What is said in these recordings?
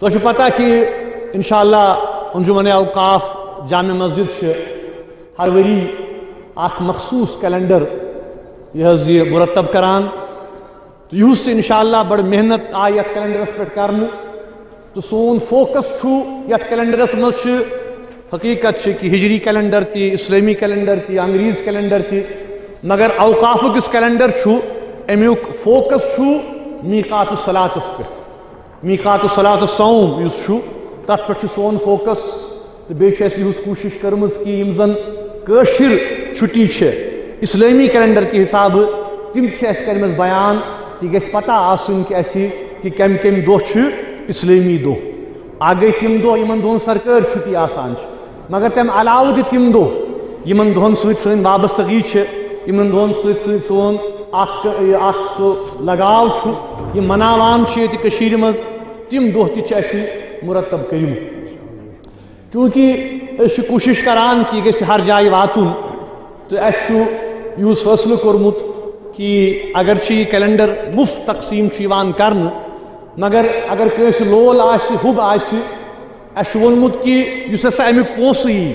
تو پتہ کہ انشاءاللہ انجمن اوقاف جامع مسجد ہر وری اخ مخصوص کیلنڈر یہ مرتب کران۔ تو یہ انشاءاللہ بڑ محنت آئی یت کیلنڈرس پہ کرنے تو سون فوکس یت کیلنڈرس مز حقیقت کہ ہجری کیلنڈر تی اسلامی کیلنڈر تی انگریز کیلنڈر تی مگر اوقاف کس کیلنڈر امیک فوکس میقات صلاتس پہ۔ میقات صلات سوم اس تر پہ سون فوکس تو بیس کوشش کرم کہ زن کشر چھٹی اسلامی کیلنڈر کے حساب تم کرم بیان یہ گھس پتہ آسن کہ اسی کہ کم کم دہ اسلامی دہ آ گئی تم دہ ان دہن سرکار چھٹی آسان مگر تم علاوہ تہ تم دہ ان دہن ست سن وابستگی ان دہن ست ست سون اخ سو لگاؤ یہ مناوان یہ مز تم دہ تہ مرتب کرم چونکہ اس کوشش کران کہ یہ ہر جائے واتن۔ تو اس یہ فیصلہ کورمت کہ اگر یہ کیلنڈر مفت تقسیم کرن مگر اگر کنس لول آس حب آس اس وونمت کہ اس ہسا امیک پونسہ یی،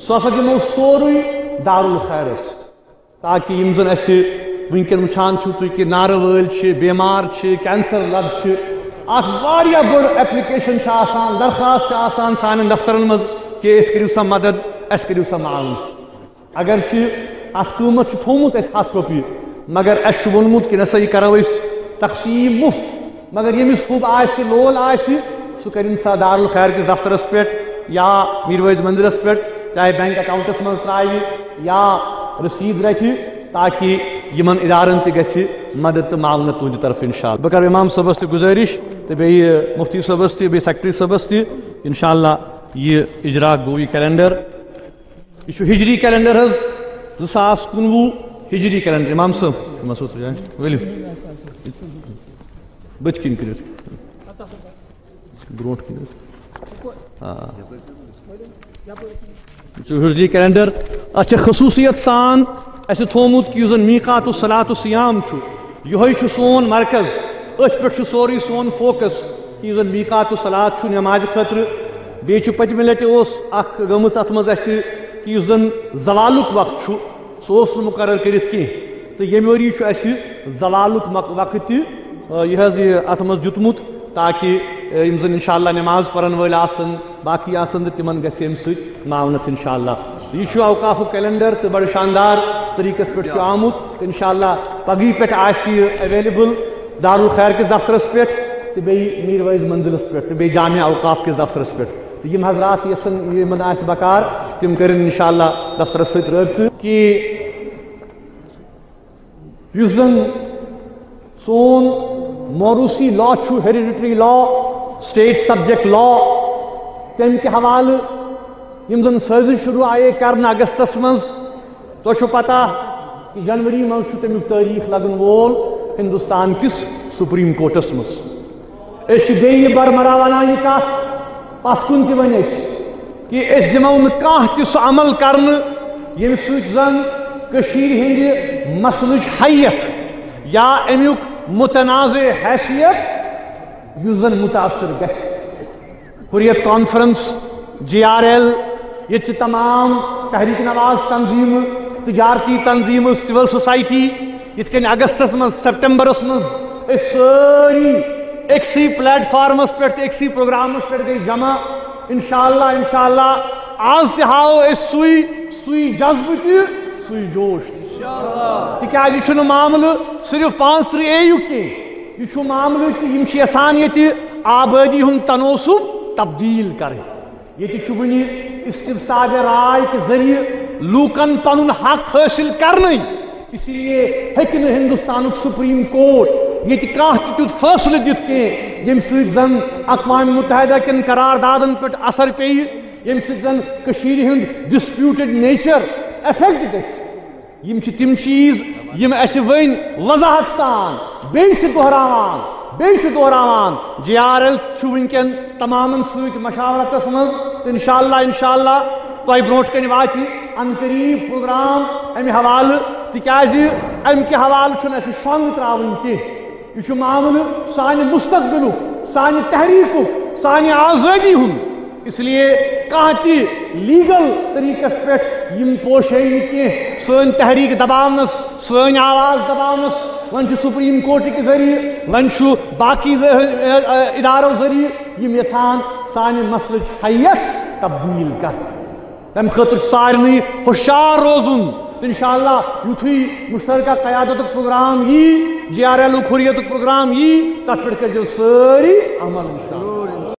سہ ہسا دمو سوری دارالخیرس تاکہ یم زن اس ونکن وچھان چھو تو کہ نار ول بیمار کینسر لب لد اخ واریاہ بڑ اپلیکیشن آسان، درخواست آسان، سان دفترن مز کہ اس کریو سا مدد، اس کریو سا معاون۔ اگر ات قیمت تھومت، اس ہاتھ روپیہ مگر اس وونمت کہ نسا یہ کرو اس تقسیم مفت۔ مگر یمس خوب آس لول آس سہ کر سا دار الخیر کس دفترس پہ یا میرویز مندرس پہ چاہے بینک اکاؤنٹس من ترائے یا رسید رکھہ تاکہ یمن ادارن تہ گژھِ مدد تو معاونت تہند طرف انشاء اللہ بہ کر امام صبس تہ گزارش تو بیٚیہِ مفتی صبس تہ بیٚیہِ سیکٹری صبس تہ انشاء اللہ یہ اجرا گو یہ کیلنڈر۔ یہ ہجری کیلنڈر حظ زٕ ساس ہجری کیلنڈر۔ امام صٲب مسعود ؤلِو بٔتھِ کِنۍ کٔرِو برونٛٹھ کِنۍ آ ہجری کیلنڈر اتھ خصوصیت سان اس تھومت کہ زن میقات و صلات و سیام یہ سون مرکز ات پہ سوری سون فوکس۔ کہ زن میقات و صلات نماز خطر بیچ پتم لٹہ اس اخ گمت ات مز اس کہ زن زوالک وقت سہ مقرر کرت کی تو یم وری اس زوالک وقت یہ ات مز دیتمت تاکہ یم زن انشاءاللہ نماز پرن ول آسن باقی آسن تمن گژھِ امہ سۭتۍ معاونت انشاءاللہ یہ اوقاف کیلنڈر تو بڑے شاندار طریقہ پہ آمت ان شاء اللہ پگہ پہ اویلیبل دار الخیر کس دفترس پہ تو بیٚیہِ میر ویز منزلس پہ تو بیٚیہِ جامع اوقاف کس دفترس پہ تو یم حضرات یسن یمن آس بکار تم کرن ان شاء اللہ دفترس ست رابطہ کہ یس زن سون موروسی لا ہیریڈیٹری لا سٹیٹ سبجیکٹ لا تم کے حوالہ یم زن سازش شروع آئے کرنا اگستس مز تو پتہ کہ جنوری مز تمیک تاریخ لگن وول ہندوستان کس سپریم کورٹس مز اس بیٚیہِ برمرا ونان یہ کت پتھ کن تہ ون کہ اس دمو نہ سہ عمل کرنے یم سۭتۍ زن کشیر ہند مسلچ حیت یا امیک متنازع حیثیت یس زن متاثر گژھِ Hurriyat conference J R L, یہ تمام تحریک نواز تنظیم، تجارتی تنظیم، سول سوسائٹی یت کن اگستس من سپٹمبرس من ساری اکسی پلیٹ فارمس پہ اکسی پروگرامس پہ گئی جمع۔ انشاءاللہ انشاءاللہ، آز تہ ہاو اس سوئی سوئی جذب تہ سوئی جوش۔ تکیاز یہ جی معاملہ؟ صرف پانچ ترہ اے یُک کی یہ معاملہ کہ یم یسان یہ آبادی ہند تنوسب تبدیل کریں یہ ونہ استفساد رائے کے ذریعے لوکن پن حق حاصل کرنے۔ اس لیے ہیکہ ہندوستان سپریم کورٹ یہ تیت فیصلہ دت کی یم زن اقوام متحدہ کن قراردادن پہ اثر پی یم زن ہند ڈسپیوٹڈ نیچر افیکٹ گم تم چیز یم اس ون وضاحت سان بیس دہراوان بیس دہراوان جی آر ایل ونکن تمام ست مشاورتس من انشاءاللہ انشاءاللہ تو بروٹ کن واتی ان قریب پروگرام امہ حوالہ تکیاز ام کے حوالہ چھن اس شنگ تراون کی یہ معاملہ سانہ مستقبل سانہ تحریک سانہ آزادی ہن اس لیے کہاں تی لیگل طریقس پہ یم پوشے کی سن تحریک دباونس، سن آواز دباونس۔ ون سپریم کورٹ کے ذریعے، ون باقی اداروں ذریعے یم یسان سانہ مسلچ حیت تبدیل کر۔ تم خاطر سارے ہوشیار روزن۔ انشاءاللہ یتھی مشترکہ قیادت پروگرام یہ جے جی آر ایل حریت پروگرام یہ تر پہ کر ساری عمل انشاءاللہ۔